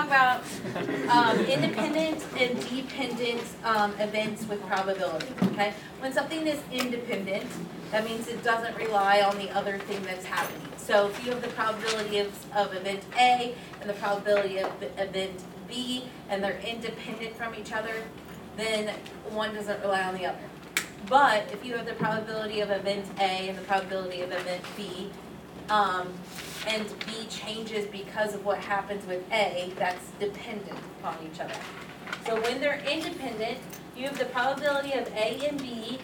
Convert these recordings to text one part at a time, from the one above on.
talk about, um, independent and dependent, um, events with probability, okay? When something is independent, that means it doesn't rely on the other thing that's happening. So if you have the probability of, of event A and the probability of event B, and they're independent from each other, then one doesn't rely on the other. But if you have the probability of event A and the probability of event B, um, and B changes because of what happens with A, that's dependent upon each other. So when they're independent, you have the probability of A and B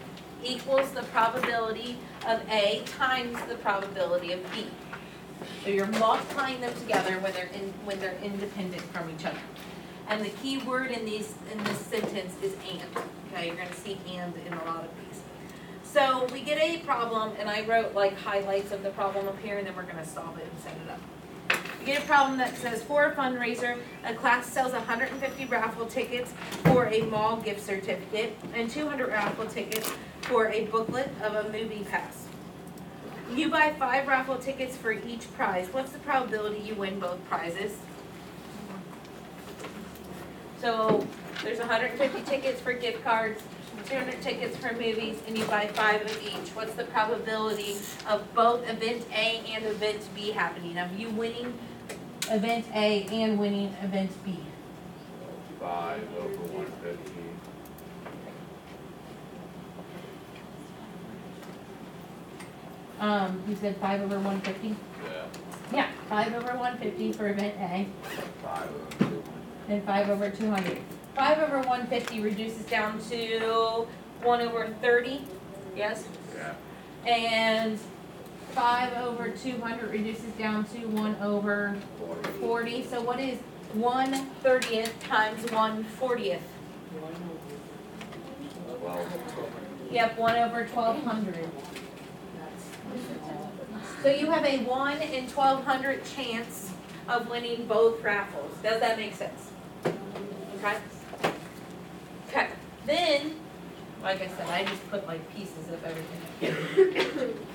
equals the probability of A times the probability of B. So you're multiplying them together when they're in, when they're independent from each other. And the key word in these, in this sentence is and, okay, you're gonna see and in a lot of. So we get a problem, and I wrote like highlights of the problem up here, and then we're gonna solve it and set it up. We get a problem that says, for a fundraiser, a class sells hundred and fifty raffle tickets for a mall gift certificate, and two hundred raffle tickets for a booklet of a movie pass. You buy five raffle tickets for each prize, what's the probability you win both prizes? So, there's hundred and fifty tickets for gift cards, two hundred tickets for movies, and you buy five of each. What's the probability of both event A and event B happening, of you winning event A and winning event B? Five over one fifty. Um, you said five over one fifty? Yeah. Yeah, five over one fifty for event A, Five over two and five over two hundred. Five over one fifty reduces down to one over thirty, yes? Yeah. And five over two hundred reduces down to one over Forty. so what is one thirtieth times one fortieth? Twelve. Yep, one over twelve hundred. So you have a one in twelve hundred chance of winning both raffles, does that make sense? Okay? Then, like I said, I just put like pieces of everything.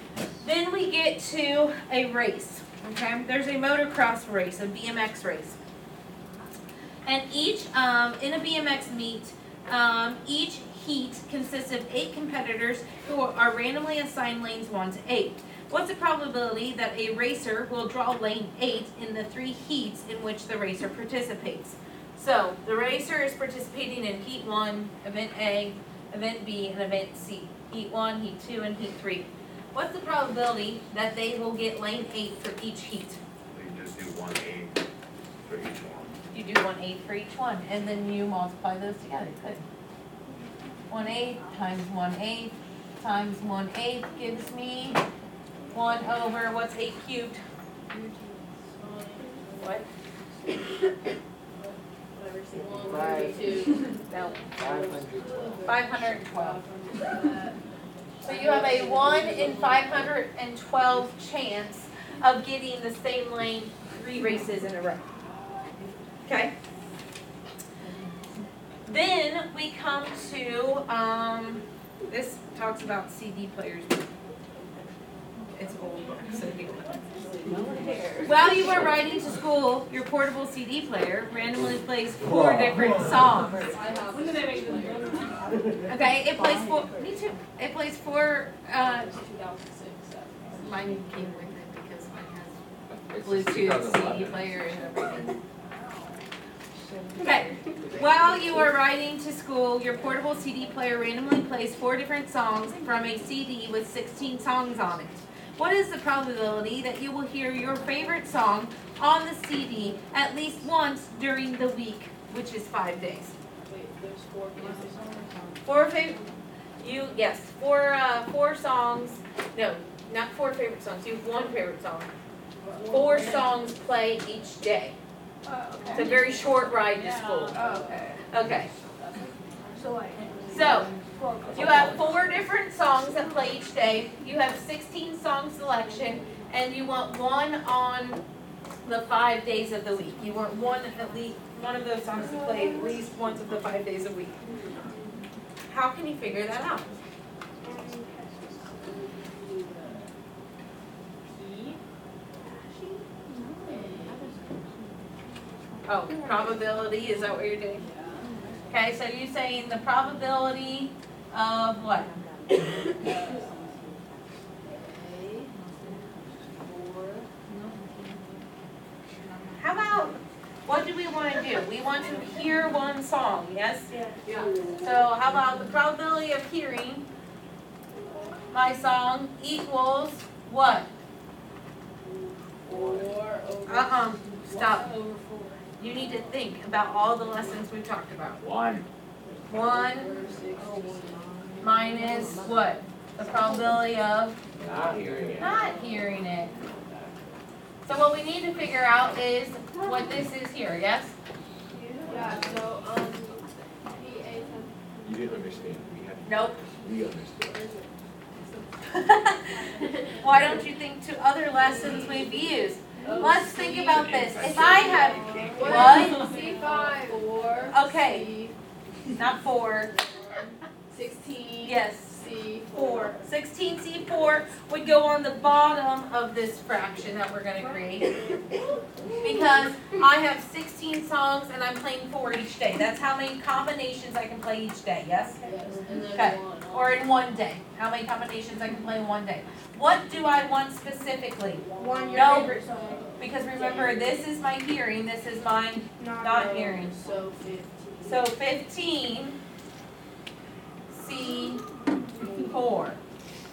Then we get to a race, okay? There's a motocross race, a BMX race. And each, um, in a BMX meet, um, each heat consists of eight competitors who are randomly assigned lanes one to eight. What's the probability that a racer will draw lane eight in the three heats in which the racer participates? So, the racer is participating in heat one, event A, event B, and event C. Heat one, heat two, and heat three. What's the probability that they will get lane eight for each heat? You just do one eight for each one. You do one eighth for each one, and then you multiply those together, good. One eighth times one eighth times one eighth gives me one over, what's eight cubed? What? And twelve. So you have a one in five hundred and twelve chance of getting the same lane three races in a row. Okay? Then we come to, um, this talks about CD players. It's old, so deal with. While you are riding to school, your portable CD player randomly plays four different songs. Okay, it plays four, me too, it plays four, uh, mine came with it because mine has Bluetooth CD player and everything. Okay, while you are riding to school, your portable CD player randomly plays four different songs from a CD with sixteen songs on it. What is the probability that you will hear your favorite song on the CD at least once during the week, which is five days? Four favorite, you, yes, four, uh, four songs, no, not four favorite songs, you have one favorite song. Four songs play each day. It's a very short ride to school. Okay. Okay, So like. so, you have four different songs that play each day, you have sixteen song selection, and you want one on the five days of the week. You want one at least, one of those songs to play at least once of the five days a week. How can you figure that out? Oh, probability, is that what you're doing? Okay, so you're saying the probability of what? How about, what do we wanna do? We want to hear one song, yes? Yeah. So how about the probability of hearing my song equals what? Four over. Uh-uh, stop. Over four. You need to think about all the lessons we've talked about. One. One Over sixteen. Oh, minus what? The probability of Not hearing it. not hearing it. So what we need to figure out is what this is here, yes? Yeah, so, um, P A You didn't understand. We had, Nope. we understood. Why don't you think to other lessons we've used? Let's think about this. If I have, what? C five. Four. Okay. Not four, sixteen. Yes, C four. Sixteen C four would go on the bottom of this fraction that we're gonna create. Because I have sixteen songs and I'm playing four each day. That's how many combinations I can play each day, yes? Yes, and then Okay. Or in one day, how many combinations I can play in one day. What do I want specifically? One, your No. favorite song. Because remember, this is my hearing, this is my not hearing. So fifteen. So fifteen, C four.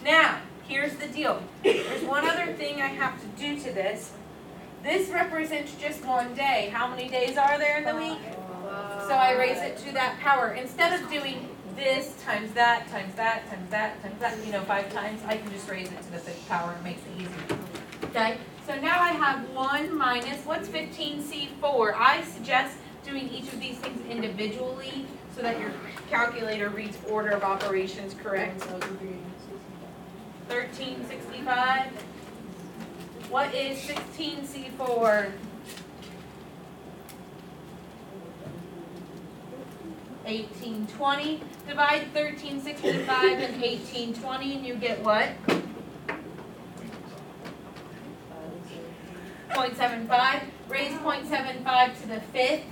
Now, here's the deal. There's one other thing I have to do to this. This represents just one day. How many days are there in the week? So I raise it to that power. Instead of doing this times that, times that, times that, times that, you know, five times, I can just raise it to the fifth power. It makes it easy. Okay, so now I have one minus, what's fifteen C four? I suggest doing each of these things individually so that your calculator reads order of operations correct. Thirteen sixty-five. What is sixteen C four? Eighteen twenty. Divide thirteen sixty-five and eighteen twenty and you get what? Point seven five. Raise point seven five to the fifth.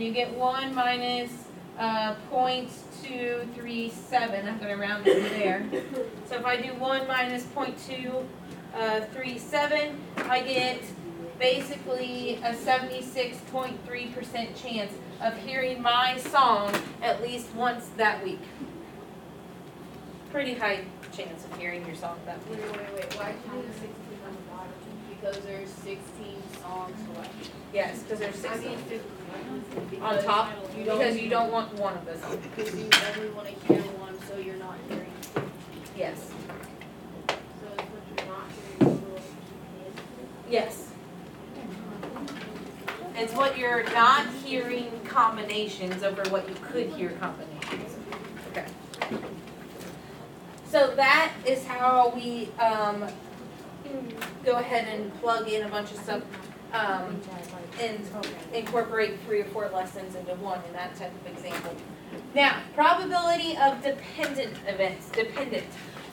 And you get one minus, uh, point two three seven, I'm gonna round it to there. So if I do one minus point two, uh, three seven, I get basically a seventy-six point three percent chance of hearing my song at least once that week. Pretty high chance of hearing your song that week. Wait, wait, wait, why did you do the sixteen on the bottom? Because there's sixteen songs left. Yes, cause there's I sixteen mean, on top, you don't- because you don't want one of us, Because you only wanna hear one, so you're not hearing. Yes, So it's what you're not hearing. yes. It's what you're not hearing combinations over what you could hear combinations. Okay. So that is how we, um, go ahead and plug in a bunch of stuff, um, and incorporate three or four lessons into one in that type of example. Now, probability of dependent events, dependent.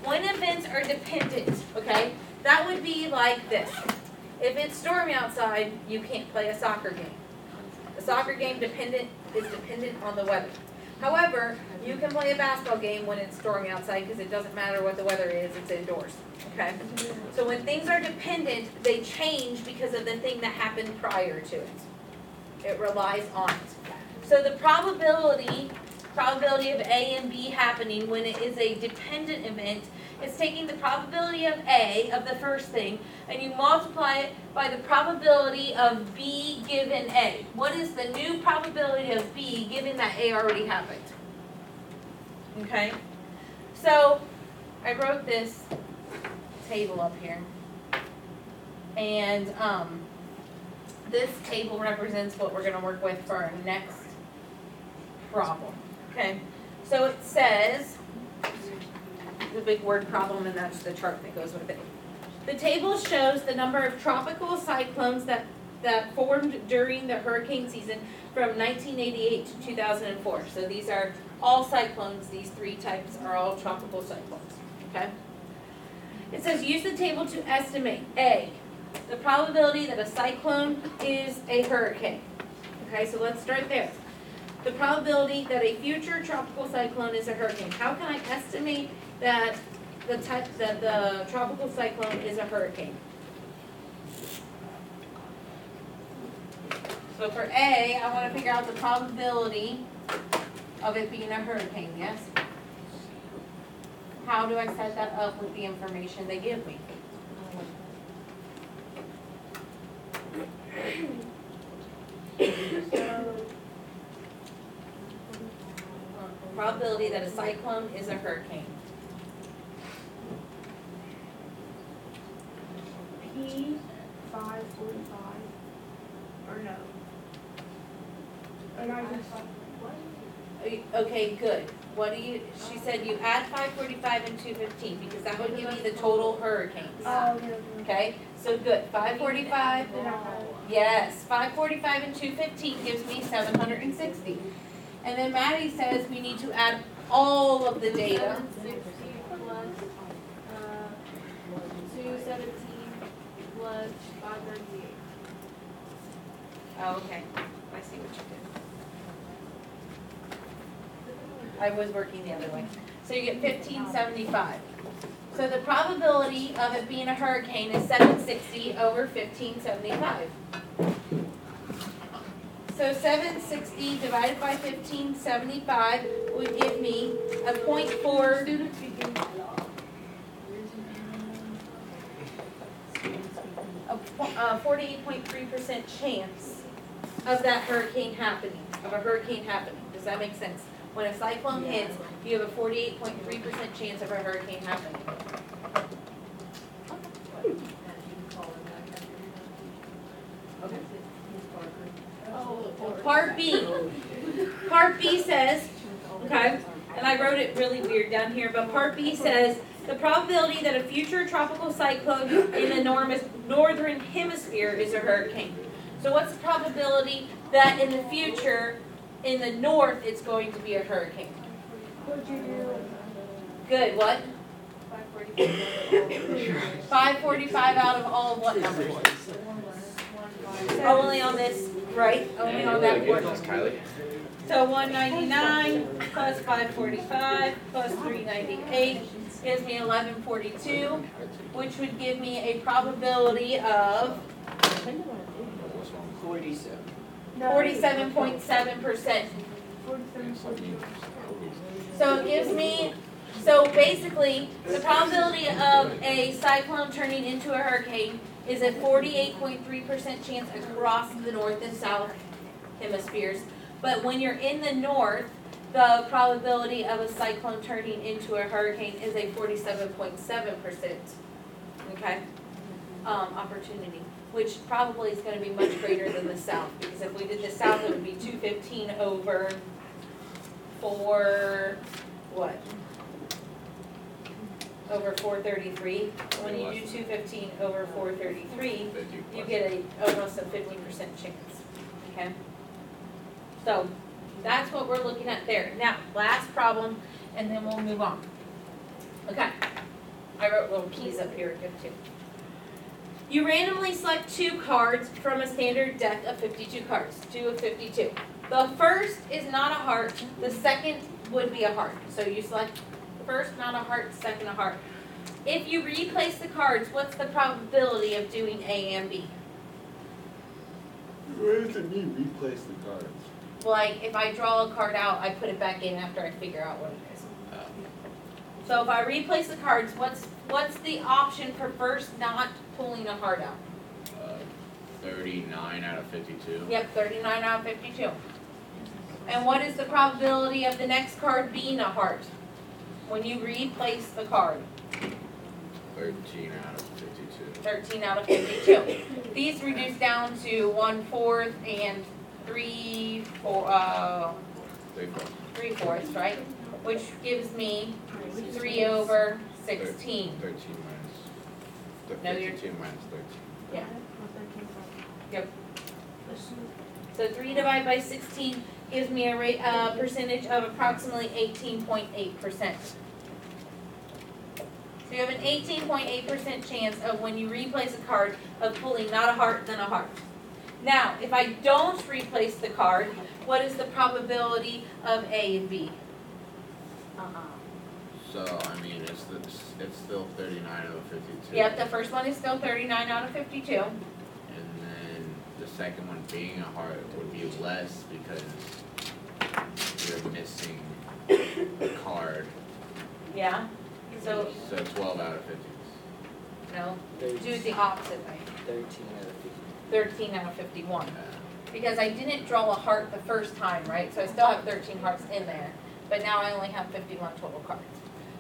When events are dependent, okay, that would be like this. If it's stormy outside, you can't play a soccer game. A soccer game dependent is dependent on the weather. However, you can play a basketball game when it's storming outside because it doesn't matter what the weather is, it's indoors, okay? So when things are dependent, they change because of the thing that happened prior to it. It relies on it. So the probability, probability of A and B happening when it is a dependent event is taking the probability of A, of the first thing, and you multiply it by the probability of B given A. What is the new probability of B given that A already happened? Okay? So, I wrote this table up here. And, um, this table represents what we're gonna work with for our next problem, okay? So it says, the big word problem, and that's the chart that goes with it. The table shows the number of tropical cyclones that, that formed during the hurricane season from nineteen eighty-eight to two thousand and four. So these are all cyclones, these three types are all tropical cyclones, okay? It says use the table to estimate, A, the probability that a cyclone is a hurricane. Okay, so let's start there. The probability that a future tropical cyclone is a hurricane. How can I estimate that the that the tropical cyclone is a hurricane? So for A, I wanna figure out the probability of it being a hurricane, yes? How do I set that up with the information they give me? So, Probability that a cyclone is a hurricane. P five forty-five, or no? Or not even five, what? Okay, good. What do you, she said you add five forty-five and two fifteen, because that would give me the total hurricanes. Oh, okay, okay. Okay, so good, five forty-five, Then I have- yes, five forty-five and two fifteen gives me seven hundred and sixty. And then Maddie says we need to add all of the data. Sixty plus, uh, two seventeen plus five ninety-eight. Oh, okay, I see what you did. I was working the other way. So you get fifteen seventy-five. So the probability of it being a hurricane is seven sixty over fifteen seventy-five. So seven sixty divided by fifteen seventy-five would give me a point four, a uh, forty-eight point three percent chance of that hurricane happening, of a hurricane happening. Does that make sense? When a cyclone hits, you have a forty-eight point three percent chance of a hurricane happening. Part B. Part B says, okay, and I wrote it really weird down here, but part B says, the probability that a future tropical cyclone in the norm- northern hemisphere is a hurricane. So what's the probability that in the future, in the north, it's going to be a hurricane? What'd you do? Good, what? Five forty-five. Five forty-five out of all of what numbers? Only on this, right, only on that portion. Kylie? So one ninety-nine plus five forty-five plus three ninety-eight gives me eleven forty-two, which would give me a probability of Forty-seven. No, forty-seven point seven percent. Forty-seven point two. So it gives me, so basically, the probability of a cyclone turning into a hurricane is a forty-eight point three percent chance across the north and south hemispheres. But when you're in the north, the probability of a cyclone turning into a hurricane is a forty-seven point seven percent, okay? Um, opportunity, which probably is gonna be much greater than the south, because if we did the south, it would be two fifteen over four, what? Over four thirty-three, when you do two fifteen over 433, you get a, almost a fifty percent chance, okay? So, that's what we're looking at there. Now, last problem, and then we'll move on. Okay, I wrote little keys up here, too. You randomly select two cards from a standard deck of fifty-two cards, two of fifty-two. The first is not a heart, the second would be a heart. So you select first not a heart, second a heart. If you replace the cards, what's the probability of doing A and B? Does it mean, replace the cards? Like, if I draw a card out, I put it back in after I figure out what it is. So if I replace the cards, what's, what's the option for first not pulling a heart out? uh, Thirty-nine out of fifty-two. Yep, thirty-nine out of fifty-two. And what is the probability of the next card being a heart? When you replace the card, Thirteen out of fifty-two. thirteen out of fifty-two. These reduce down to one-fourth and three, four, uh, Three four. three fourths, right? Which gives me three over sixteen. Thirteen minus, the No, you're- fifty-two minus thirteen. Yeah. Yep. So three divided by sixteen gives me a rate, uh, percentage of approximately eighteen point eight percent. So you have an eighteen point eight percent chance of when you replace a card of pulling not a heart, then a heart. Now, if I don't replace the card, what is the probability of A and B? Uh-uh. So, I mean, it's, the- it's still thirty-nine out of fifty-two. Yep, the first one is still thirty-nine out of fifty-two. And then the second one being a heart would be less because you're missing a card. Yeah, so, So twelve out of fifty. no, do it the opposite way, Thirteen out of fifty. Thirteen out of fifty-one. Because I didn't draw a heart the first time, right, so I still have thirteen hearts in there, but now I only have fifty-one total cards.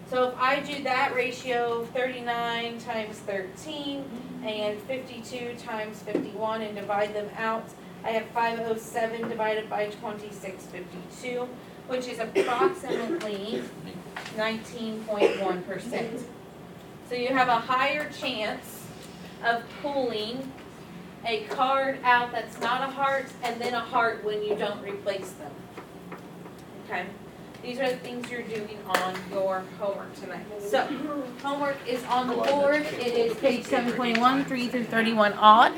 So if I do that ratio, thirty-nine times thirteen and fifty-two times fifty-one and divide them out, I have five oh seven divided by twenty-six fifty-two, which is approximately nineteen point one percent. So you have a higher chance of pulling a card out that's not a heart and then a heart when you don't replace them. Okay, these are the things you're doing on your homework tonight. So, homework is on the board, it is page seven twenty-one, three through thirty-one odd.